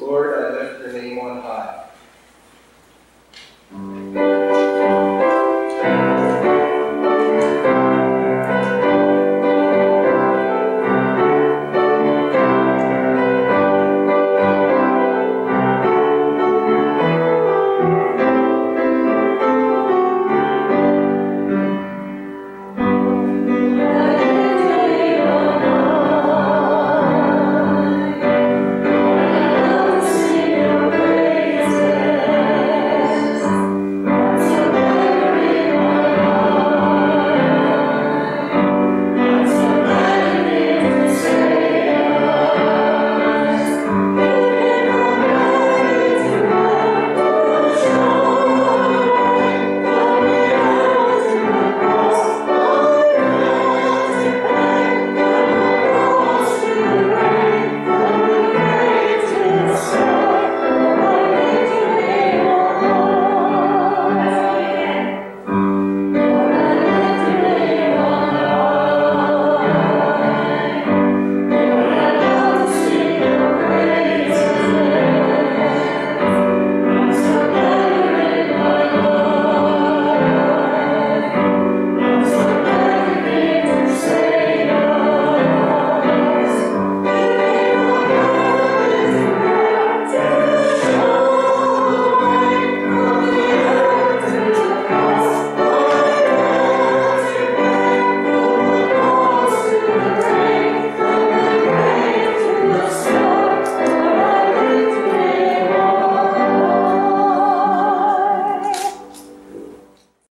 Lord, I lift your name on high.